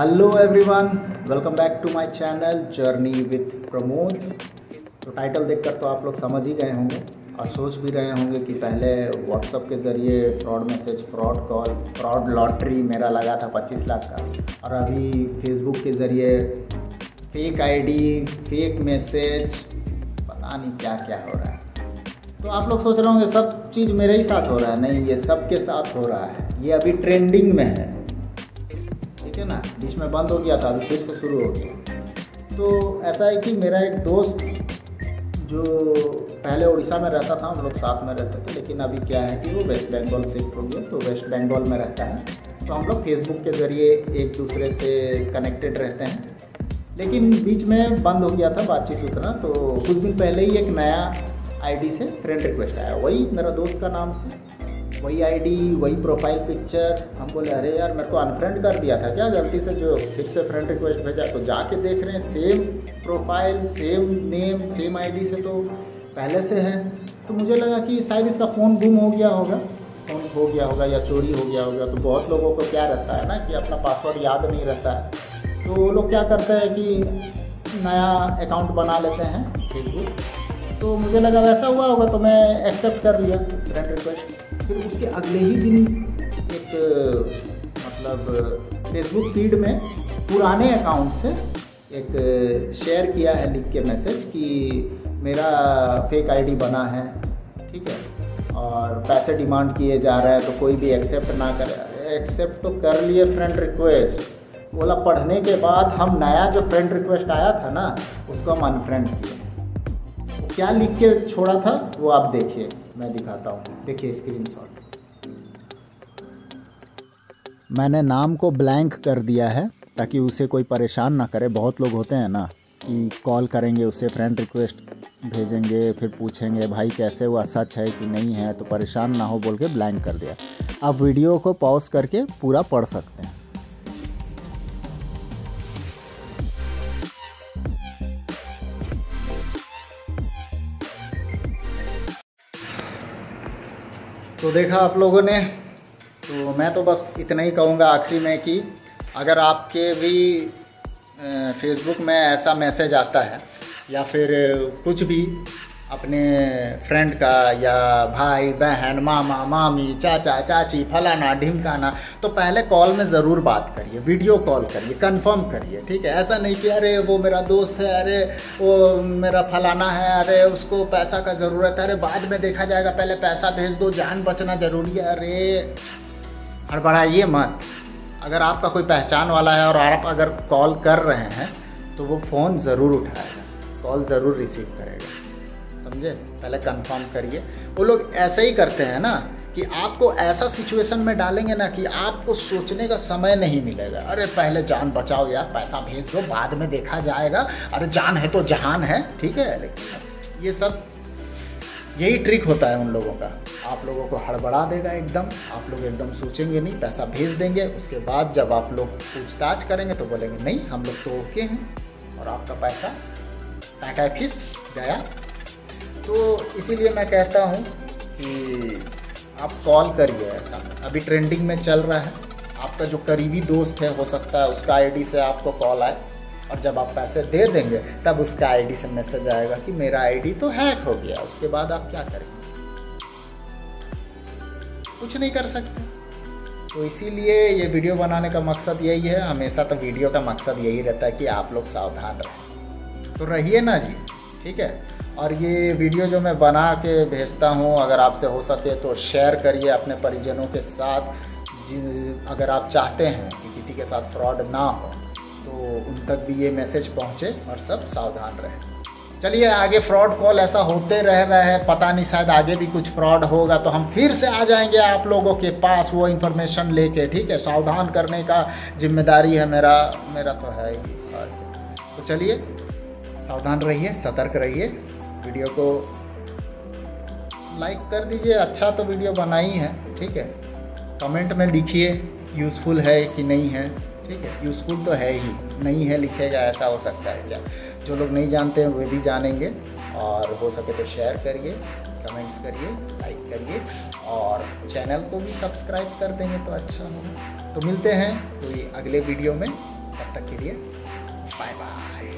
Hello everyone welcome back to my channel journey with Pramod तो title देखकर तो आप लोग समझ ही गए होंगे और सोच भी रहे होंगे कि पहले व्हाट्सअप के ज़रिए fraud message fraud call fraud lottery मेरा लगा था 25 लाख का। और अभी फेसबुक के ज़रिए फेक आईडी फेक मैसेज पता नहीं क्या क्या हो रहा है। तो आप लोग सोच रहे होंगे, सब चीज़ मेरे ही साथ हो रहा है? नहीं, ये सबके साथ हो रहा है। ये अभी ट्रेंडिंग में है। ठीक है ना? बीच में बंद हो गया था, अभी फिर से शुरू हो गया। तो ऐसा है कि मेरा एक दोस्त जो पहले उड़ीसा में रहता था, हम लोग साथ में रहते थे, लेकिन अभी क्या है कि वो वेस्ट बंगाल शिफ्ट हो गया तो वेस्ट बंगाल में रहता है। तो हम लोग फेसबुक के ज़रिए एक दूसरे से कनेक्टेड रहते हैं। लेकिन बीच में बंद हो गया था बातचीत उतना तो कुछ दिन पहले ही एक नया आईडी से फ्रेंड रिक्वेस्ट आया। वही मेरा दोस्त का नाम से। वही आईडी वही प्रोफ़ाइल पिक्चर हम बोले, अरे यार, मेरे को अनफ्रेंड कर दिया था क्या? गलती से जो फिर से फ्रेंड रिक्वेस्ट भेजा। तो जाके देख रहे हैं same profile same name same ID से तो पहले से है। तो मुझे लगा कि शायद इसका फ़ोन गुम हो गया होगा। फ़ोन हो गया होगा या चोरी हो गया होगा। तो बहुत लोगों को क्या रहता है ना कि अपना पासवर्ड याद नहीं रहता है। तो वो लोग क्या करते हैं कि नया अकाउंट बना लेते हैं फेसबुक तो मुझे लगा वैसा हुआ होगा तो मैं एक्सेप्ट कर लिया फ्रेंड रिक्वेस्ट फिर उसके अगले ही दिन एक मतलब फेसबुक फ़ीड में पुराने अकाउंट से एक शेयर किया है, लिख के मैसेज कि मेरा फेक आईडी बना है, ठीक है? और पैसे डिमांड किए जा रहे हैं तो कोई भी एक्सेप्ट ना करे। एक्सेप्ट तो कर लिए फ्रेंड रिक्वेस्ट बोला, पढ़ने के बाद हम नया जो फ्रेंड रिक्वेस्ट आया था ना, उसको हम अनफ्रेंड किए। क्या लिख के छोड़ा था, वो आप देखिए। मैं दिखाता हूँ। देखिए स्क्रीनशॉट मैंने नाम को ब्लैंक कर दिया है, ताकि उसे कोई परेशान ना करे। बहुत लोग होते हैं ना, कि कॉल करेंगे, उसे फ्रेंड रिक्वेस्ट भेजेंगे, फिर पूछेंगे, भाई, कैसे हुआ? सच है कि नहीं है? तो परेशान ना हो बोल के ब्लैंक कर दिया। आप वीडियो को पॉज करके पूरा पढ़ सकते हैं। तो देखा आप लोगों ने तो मैं तो बस इतना ही कहूँगा आखिरी में कि अगर आपके भी फेसबुक में ऐसा मैसेज आता है या फिर कुछ भी अपने फ्रेंड का या भाई, बहन, मामा, मामी, चाचा, चाची, फलाना, ढिमकाना तो पहले कॉल में ज़रूर बात करिए वीडियो कॉल करिए कंफर्म करिए, ठीक है? ऐसा नहीं कि अरे वो मेरा दोस्त है, अरे वो मेरा फलाना है, अरे उसको पैसा का ज़रूरत है, अरे बाद में देखा जाएगा, पहले पैसा भेज दो, जान बचना ज़रूरी है, अरे हड़बड़ाइए मत। अगर आपका कोई पहचान वाला है और आप अगर कॉल कर रहे हैं तो वो फ़ोन ज़रूर उठाएगा कॉल ज़रूर रिसीव करेगा। समझे पहले कंफर्म करिए। वो लोग ऐसे ही करते हैं ना कि आपको ऐसा सिचुएशन में डालेंगे ना कि आपको सोचने का समय नहीं मिलेगा। अरे, पहले जान बचाओ यार, पैसा भेज दो, बाद में देखा जाएगा। अरे, जान है तो जहान है, ठीक है? लेकिन ये सब, यही ट्रिक होता है उन लोगों का। आप लोगों को हड़बड़ा देगा एकदम। आप लोग एकदम सोचेंगे नहीं, पैसा भेज देंगे। उसके बाद जब आप लोग पूछताछ करेंगे तो बोलेंगे, नहीं, हम लोग तो ओके हैं। और आपका पैसा टाका फिस गया। तो इसीलिए मैं कहता हूँ कि आप कॉल करिए ऐसा। अभी ट्रेंडिंग में चल रहा है। आपका जो करीबी दोस्त है, हो सकता है उसका आईडी से आपको कॉल आए और जब आप पैसे दे देंगे, तब उसका आईडी से मैसेज आएगा कि मेरा आईडी तो हैक हो गया। उसके बाद आप क्या करेंगे? कुछ नहीं कर सकते। तो इसीलिए ये वीडियो बनाने का मकसद यही है। हमेशा तो वीडियो का मकसद यही रहता है कि आप लोग सावधान रहें। तो रहिए ना जी, ठीक है? और ये वीडियो जो मैं बना के भेजता हूँ, अगर आपसे हो सके तो शेयर करिए अपने परिजनों के साथ। अगर आप चाहते हैं कि किसी के साथ फ्रॉड ना हो तो उन तक भी ये मैसेज पहुँचे और सब सावधान रहें। चलिए, आगे फ्रॉड कॉल ऐसा होते रह रहा है, पता नहीं, शायद आगे भी कुछ फ्रॉड होगा तो हम फिर से आ जाएँगे आप लोगों के पास वो इन्फॉर्मेशन लेके, ठीक है? सावधान करने का ज़िम्मेदारी है मेरा मेरा तो है ही। तो चलिए सावधान रहिए, सतर्क रहिए। वीडियो को लाइक कर दीजिए। अच्छा तो वीडियो बना ही है, ठीक है? कमेंट में लिखिए यूज़फुल है कि नहीं है, ठीक है? यूज़फुल तो है ही, नहीं है लिखेगा ऐसा हो सकता है क्या? जो लोग नहीं जानते हैं, वे भी जानेंगे। और हो सके तो शेयर करिए कमेंट्स करिए लाइक करिए। और चैनल को भी सब्सक्राइब कर देंगे तो अच्छा होगा। तो मिलते हैं कोई अगले वीडियो में, तब तक के लिए बाय बाय